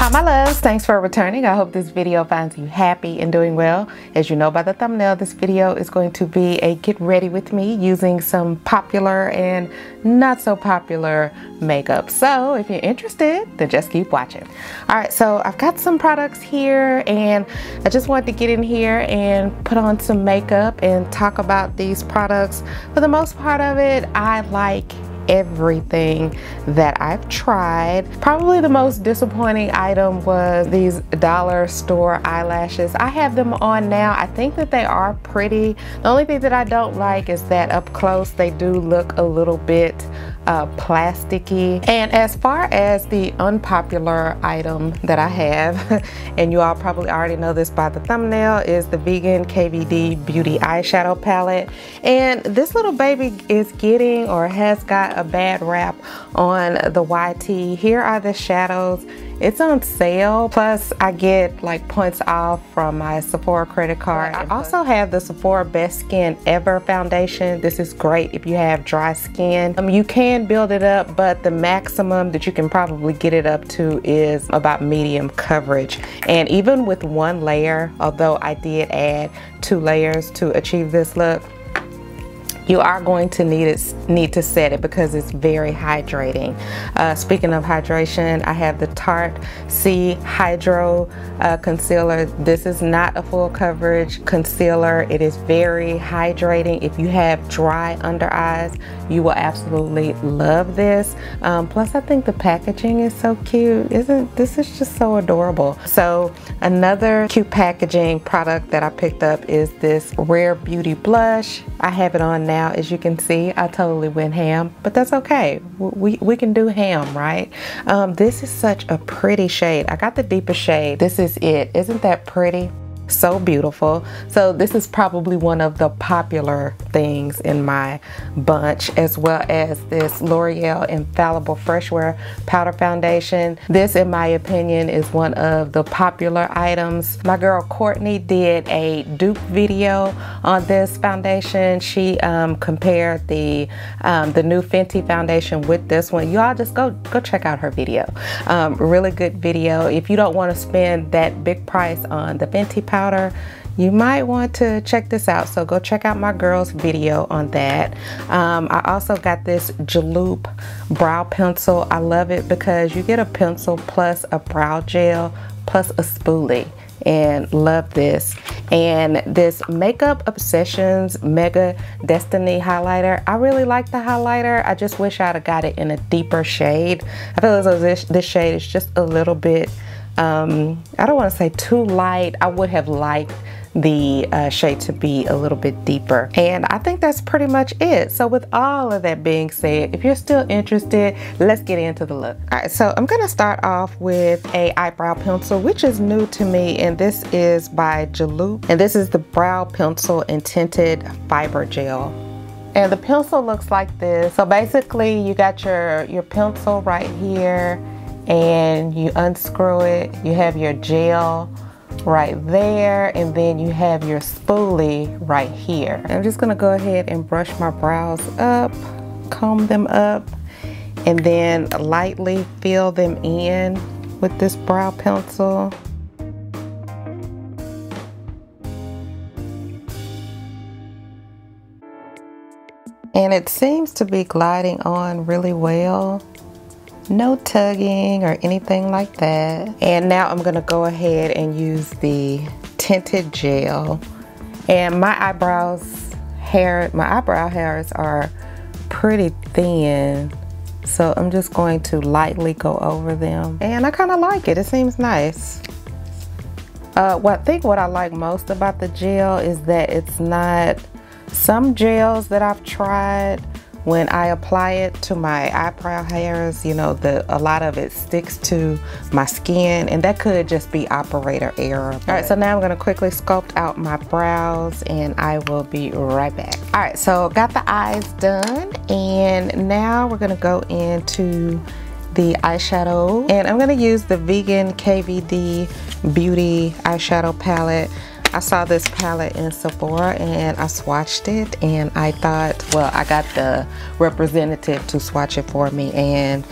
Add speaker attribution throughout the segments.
Speaker 1: Hi my loves, thanks for returning. I hope this video finds you happy and doing well. As you know by the thumbnail, this video is going to be a get ready with me using some popular and not so popular makeup. So if you're interested, then just keep watching. All right, so I've got some products here and I just wanted to get in here and put on some makeup and talk about these products. For the most part of it, I like everything that I've tried. Probably the most disappointing item was these dollar store eyelashes. I have them on now. I think that they are pretty. The only thing that I don't like is that up close they do look a little bit uh, plasticky. And as far as the unpopular item that I have, and you all probably already know this by the thumbnail, is the Vegan KVD Beauty Eyeshadow Palette. And this little baby is getting or has got a bad rap on the YT. Here are the shadows it's on sale. Plus I get like points off from my Sephora credit card. I also have the Sephora Best Skin Ever Foundation. This is great if you have dry skin. Um, you can build it up, but the maximum that you can probably get it up to is about medium coverage. And even with one layer, although I did add two layers to achieve this look, you are going to need it need to set it because it's very hydrating. Uh, speaking of hydration I have the Tarte SEA Hydro uh, concealer. This is not a full coverage concealer. It is very hydrating. If you have dry under eyes you will absolutely love this. Um, plus I think the packaging is so cute. Isn't this is just so adorable. So another cute packaging product that I picked up is this Rare Beauty blush. I have it on now as you can see. I totally went ham but that's okay. We, we can do ham right? Um, this is such a pretty shade. I got the deeper shade. This is it. Isn't that pretty so beautiful. So this is probably one of the popular things in my bunch as well as this L'Oreal Infallible Fresh Wear Powder Foundation. This in my opinion is one of the popular items. My girl Courtney did a dupe video on this foundation. She um, compared the um, the new Fenty foundation with this one. Y'all just go go check out her video. Um, really good video. If you don't want to spend that big price on the Fenty powder powder you might want to check this out so go check out my girl's video on that. Um, I also got this Julep brow pencil. I love it because you get a pencil plus a brow gel plus a spoolie and love this. And this makeup obsessions mega destiny highlighter. I really like the highlighter. I just wish i'd have got it in a deeper shade. I feel as though this, this shade is just a little bit um, I don't want to say too light. I would have liked the uh, shade to be a little bit deeper. And I think that's pretty much it. So with all of that being said, if you're still interested, let's get into the look. All right, so I'm gonna start off with a eyebrow pencil, which is new to me. And this is by Julep. And this is the brow pencil and tinted fiber gel. And the pencil looks like this. So basically you got your, your pencil right here and you unscrew it. You have your gel right there and then you have your spoolie right here. I'm just gonna go ahead and brush my brows up, comb them up, and then lightly fill them in with this brow pencil. And it seems to be gliding on really well no tugging or anything like that. And now I'm gonna go ahead and use the tinted gel. And my eyebrows hair, my eyebrow hairs are pretty thin. So I'm just going to lightly go over them. And I kind of like it, it seems nice. Uh, what I think what I like most about the gel is that it's not, some gels that I've tried when I apply it to my eyebrow hairs, you know, the a lot of it sticks to my skin and that could just be operator error. All right, so now I'm gonna quickly sculpt out my brows and I will be right back. All right, so got the eyes done and now we're gonna go into the eyeshadow and I'm gonna use the Vegan KVD Beauty eyeshadow palette I saw this palette in Sephora and I swatched it and I thought, well, I got the representative to swatch it for me and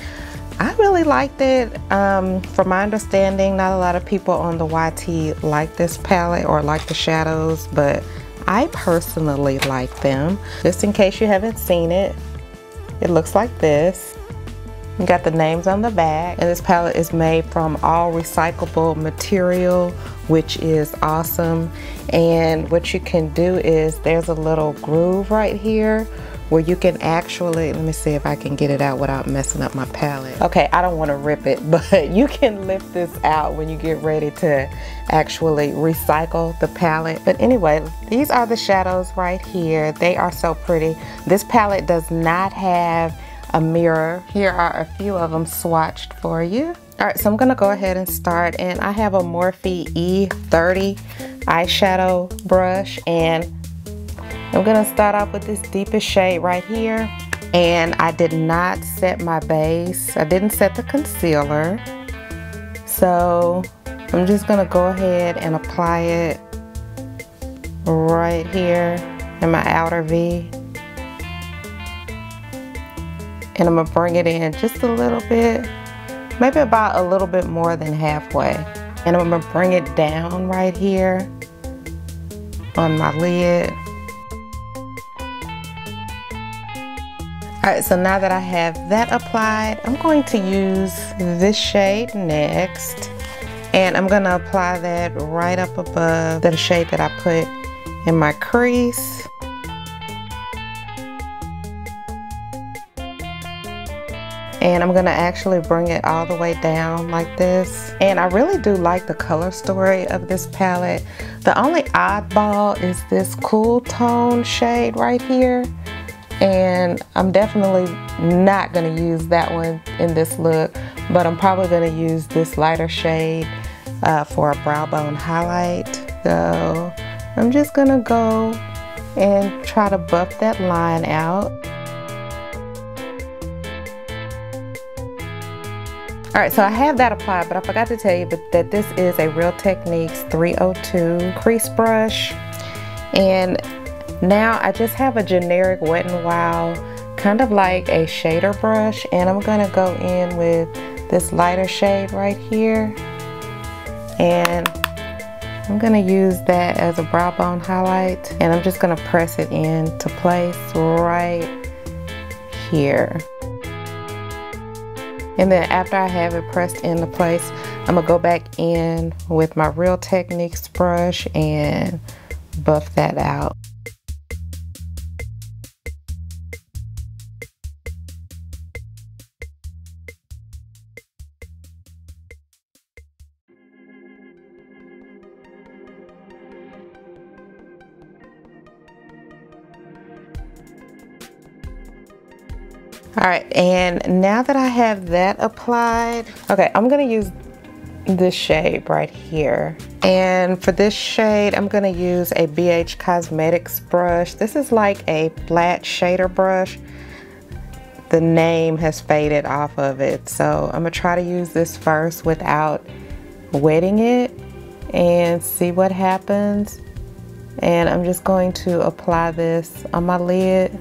Speaker 1: I really liked it. Um, from my understanding, not a lot of people on the YT like this palette or like the shadows, but I personally like them. Just in case you haven't seen it, it looks like this. You got the names on the back. And this palette is made from all recyclable material, which is awesome. And what you can do is there's a little groove right here where you can actually, let me see if I can get it out without messing up my palette. Okay, I don't want to rip it, but you can lift this out when you get ready to actually recycle the palette. But anyway, these are the shadows right here. They are so pretty. This palette does not have a mirror. Here are a few of them swatched for you. All right, so I'm gonna go ahead and start and I have a Morphe E30 eyeshadow brush and I'm gonna start off with this deepest shade right here. And I did not set my base. I didn't set the concealer. So I'm just gonna go ahead and apply it right here in my outer V. And I'm gonna bring it in just a little bit, maybe about a little bit more than halfway. And I'm gonna bring it down right here on my lid. Alright, so now that I have that applied, I'm going to use this shade next. And I'm to apply that right up above the shade that I put in my crease. And I'm gonna actually bring it all the way down like this. And I really do like the color story of this palette. The only oddball is this cool tone shade right here. And I'm definitely not to use that one in this look but I'm probably to use this lighter shade uh, for a brow bone highlight. So I'm just to go and try to buff that line out Alright, so I have that applied, but I forgot to tell you that this is a Real Techniques 302 crease brush. And now I just have a generic Wet n Wild, kind of like a shader brush, and I'm gonna go in with this lighter shade right here. And I'm gonna use that as a brow bone highlight, and I'm just gonna press it into place right here. And then after I have it pressed into place, I'm gonna go back in with my Real Techniques brush and buff that out. All right, and now that I have that applied, okay, I'm gonna use this shade right here. And for this shade, I'm gonna use a BH Cosmetics brush. This is like a flat shader brush. The name has faded off of it. So I'm gonna try to use this first without wetting it and see what happens. And I'm just going to apply this on my lid,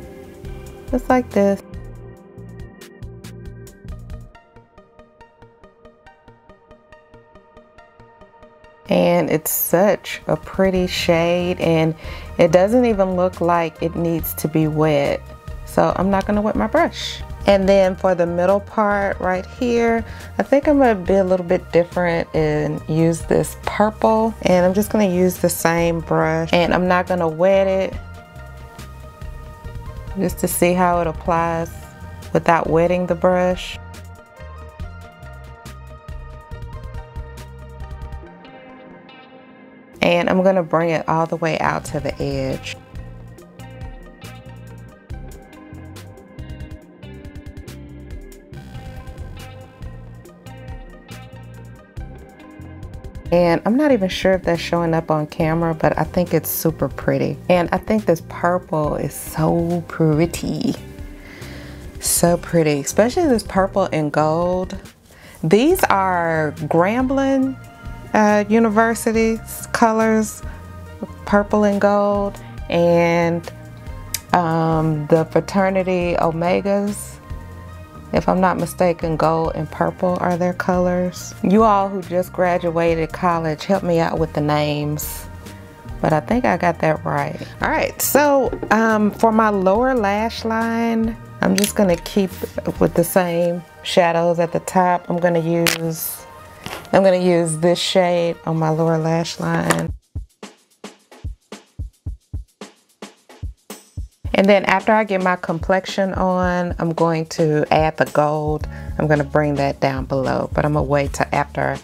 Speaker 1: just like this. And it's such a pretty shade and it doesn't even look like it needs to be wet. So I'm not gonna wet my brush. And then for the middle part right here I think I'm gonna be a little bit different and use this purple. And I'm just gonna use the same brush. And I'm not gonna wet it just to see how it applies without wetting the brush and I'm gonna bring it all the way out to the edge. And I'm not even sure if that's showing up on camera, but I think it's super pretty. And I think this purple is so pretty. So pretty, especially this purple and gold. These are Grambling uh, University's colors, purple and gold, and um, the fraternity Omegas If I'm not mistaken, gold and purple are their colors. You all who just graduated college, help me out with the names. But I think I got that right. All right, so um, for my lower lash line, I'm just gonna keep with the same shadows at the top. I'm gonna use, I'm gonna use this shade on my lower lash line. And then after I get my complexion on, I'm going to add the gold. I'm gonna bring that down below, but I'm gonna wait till after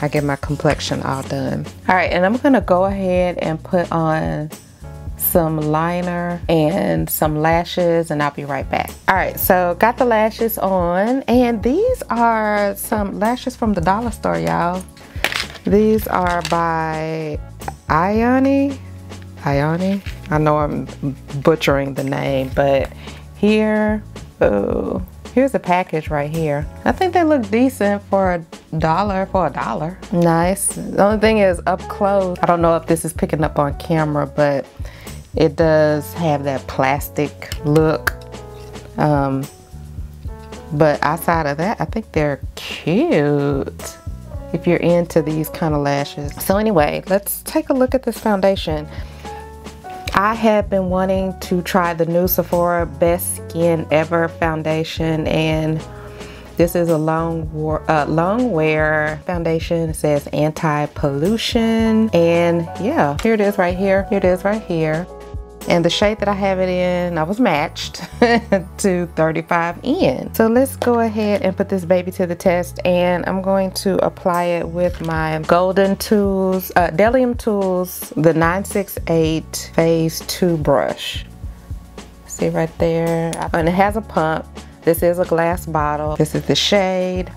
Speaker 1: I get my complexion all done. All right, and I'm gonna go ahead and put on some liner and some lashes and I'll be right back. All right, so got the lashes on and these are some lashes from the dollar store, y'all. These are by Ioni Ioni. I know I'm butchering the name, but here, oh, here's a package right here. I think they look decent for a dollar, for a dollar. Nice. The only thing is up close, I don't know if this is picking up on camera, but it does have that plastic look. Um, but outside of that, I think they're cute if you're into these kind of lashes. So anyway, let's take a look at this foundation. I have been wanting to try the new Sephora Best Skin Ever foundation and this is a long, uh, long wear foundation. It says anti-pollution and yeah, here it is right here. Here it is right here. And the shade that I have it in, I was matched to 35N. So let's go ahead and put this baby to the test and I'm going to apply it with my Golden Tools, uh, Delium Tools, the 968 Phase 2 brush. See right there? And it has a pump. This is a glass bottle. This is the shade.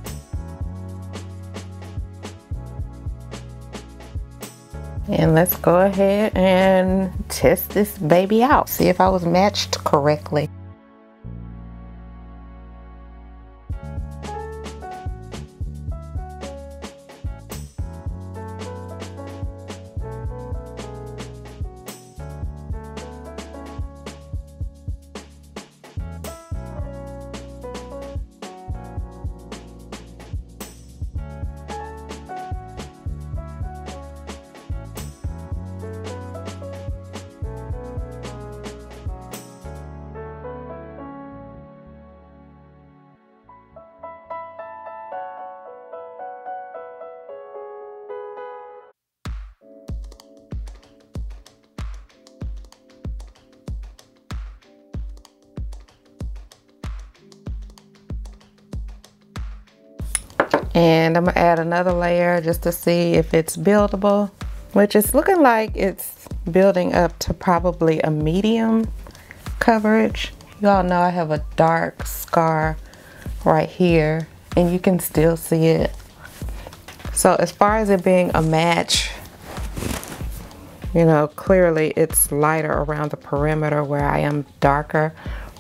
Speaker 1: And let's go ahead and test this baby out. See if I was matched correctly. And I'm gonna add another layer just to see if it's buildable which is looking like it's building up to probably a medium coverage. You all know I have a dark scar right here and you can still see it. So as far as it being a match you know clearly it's lighter around the perimeter where I am darker.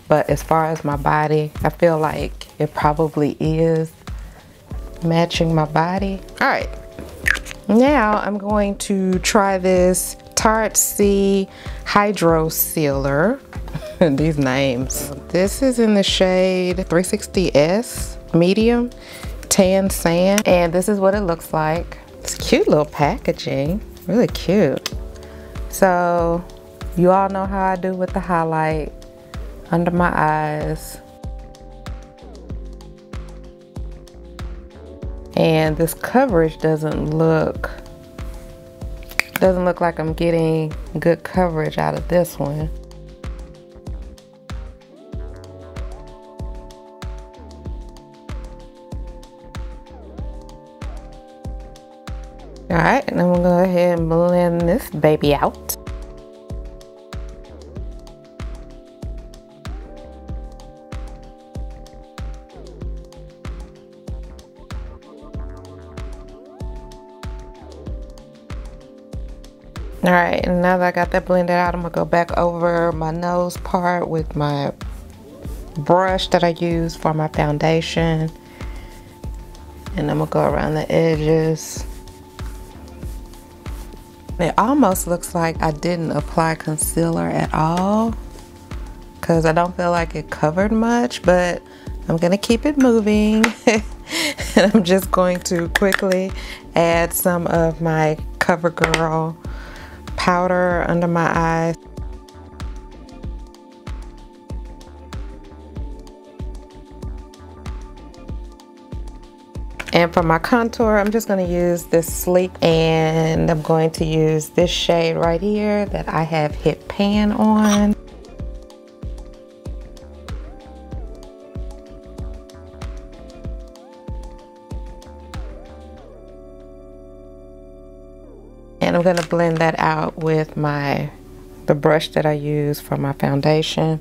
Speaker 1: But as far as my body I feel like it probably is matching my body. All right, now I'm going to try this Tarte C Hydro Sealer. These names. This is in the shade 360S medium tan sand and this is what it looks like. It's cute little packaging, really cute. So you all know how I do with the highlight under my eyes. And this coverage doesn't look doesn't look like I'm getting good coverage out of this one. All right, and I'm gonna go ahead and blend this baby out. All right, and now that I got that blended out, I'm gonna go back over my nose part with my brush that I use for my foundation. And I'm gonna go around the edges. It almost looks like I didn't apply concealer at all because I don't feel like it covered much, but I'm gonna keep it moving. and I'm just going to quickly add some of my CoverGirl powder under my eyes. And for my contour, I'm just gonna use this Sleek and I'm going to use this shade right here that I have hit pan on. I'm gonna blend that out with my the brush that I use for my foundation.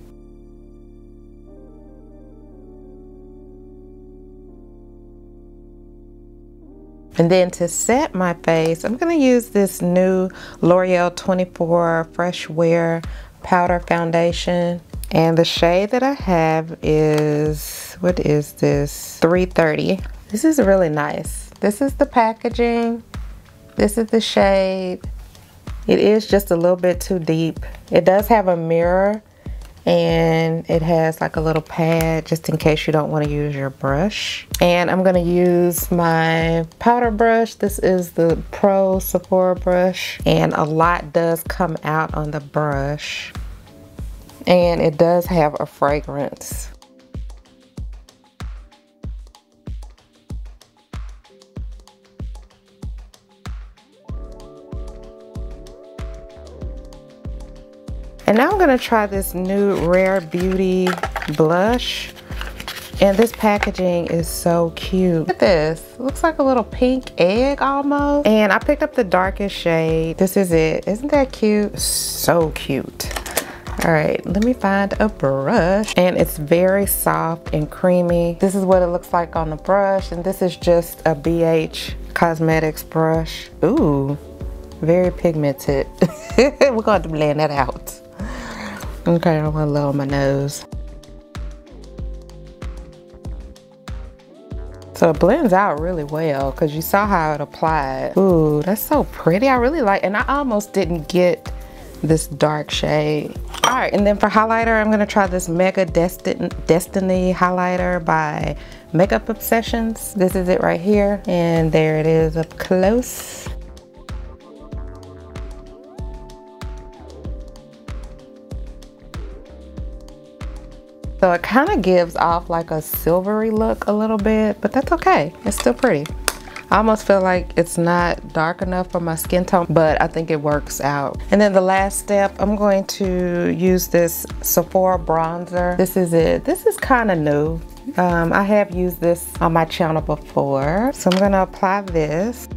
Speaker 1: And then to set my face, I'm gonna use this new L'Oreal 24 Fresh Wear Powder Foundation. And the shade that I have is, what is this? 330. This is really nice. This is the packaging. This is the shade. It is just a little bit too deep. It does have a mirror and it has like a little pad just in case you don't want to use your brush and I'm going to use my powder brush this is the Pro Sephora brush and a lot does come out on the brush and it does have a fragrance And now I'm gonna try this new Rare Beauty blush. And this packaging is so cute. Look at this, looks like a little pink egg almost. And I picked up the darkest shade. This is it, isn't that cute? So cute. All right, let me find a brush. And it's very soft and creamy. This is what it looks like on the brush. And this is just a BH Cosmetics brush. Ooh, very pigmented. We're going to blend that out. Okay, I'm gonna lower my nose. So it blends out really well because you saw how it applied. Ooh, that's so pretty. I really like, and I almost didn't get this dark shade. All right, and then for highlighter, I'm gonna try this Mega Destin Destiny highlighter by Makeup Obsessions. This is it right here, and there it is up close. So it kind of gives off like a silvery look a little bit, but that's okay. It's still pretty. I almost feel like it's not dark enough for my skin tone, but I think it works out. And then the last step, I'm going to use this Sephora bronzer. This is it. This is kind of new. Um, I have used this on my channel before. So I'm gonna apply this.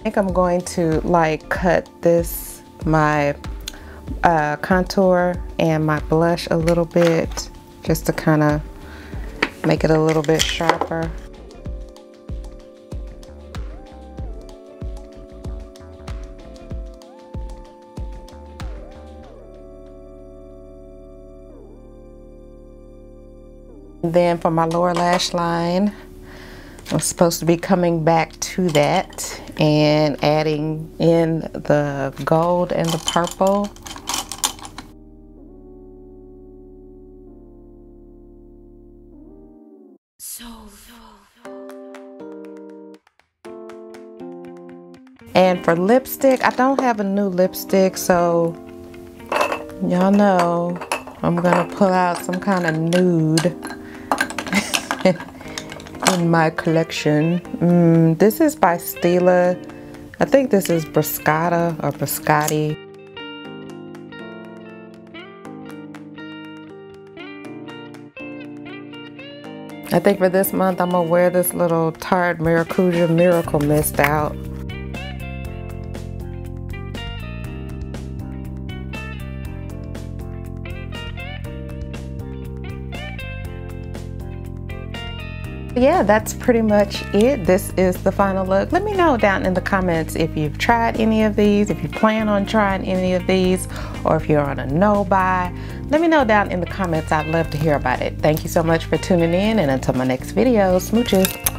Speaker 1: I think I'm going to like cut this, my uh, contour and my blush a little bit just to kind of make it a little bit sharper. Then for my lower lash line, I'm supposed to be coming back to that and adding in the gold and the purple. So. And for lipstick, I don't have a new lipstick, so y'all know I'm gonna pull out some kind of nude in my collection. Mm, this is by Stila. I think this is Bruscata or Bruscati. I think for this month I'm gonna wear this little Tarte Maracuja Miracle Mist out. Yeah, that's pretty much it. This is the final look. Let me know down in the comments if you've tried any of these, if you plan on trying any of these, or if you're on a no buy. Let me know down in the comments. I'd love to hear about it. Thank you so much for tuning in, and until my next video, smooches.